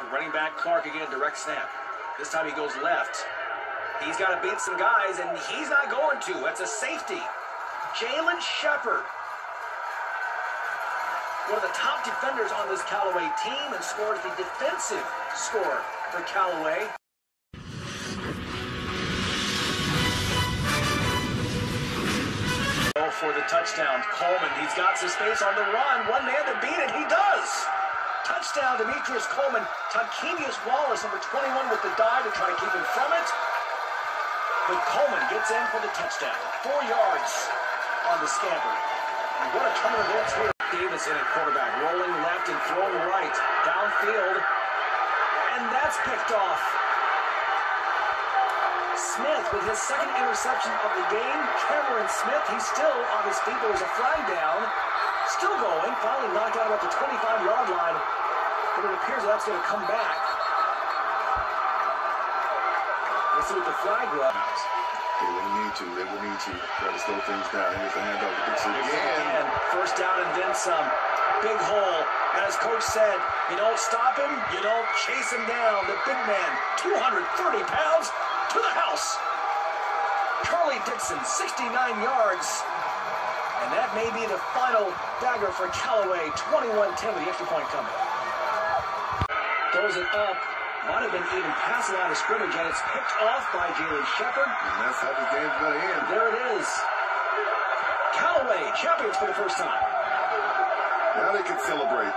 The running back Clark again, direct snap. This time he goes left. He's got to beat some guys, and he's not going to. That's a safety. Jalen Shepard. One of the top defenders on this Callaway team and scores the defensive score for Callaway. For the touchdown, Coleman, he's got some space on the run. One man to beat it, he does. Touchdown, Demetrius Coleman. Takemius Wallace, number 21, with the dive to try to keep him from it. But Coleman gets in for the touchdown. Four yards on the scamper. And what a turn of events here. Davis in at quarterback, rolling left and throwing right. Downfield. And that's picked off. Smith with his second interception of the game. Cameron Smith, he's still on his feet. There was a flag down. Still going. Finally knocked out about the 25-yard line. But it appears that's going to come back. Let's see what the flag was. They will need to. They will need to try to slow things down. Here's the handoff to Dixon again. First down and then some. Big hole. And as coach said, you don't stop him, you don't chase him down. The big man, 230 pounds, to the house. Charlie Dixon, 69 yards. And that may be the final dagger for Callaway. 21-10 with the extra point coming. Throws it up. Might have been even past the line of scrimmage, and it's picked off by Jalen Shepard. And that's how the game's going to end. There it is. Callaway champions for the first time. Now they can celebrate.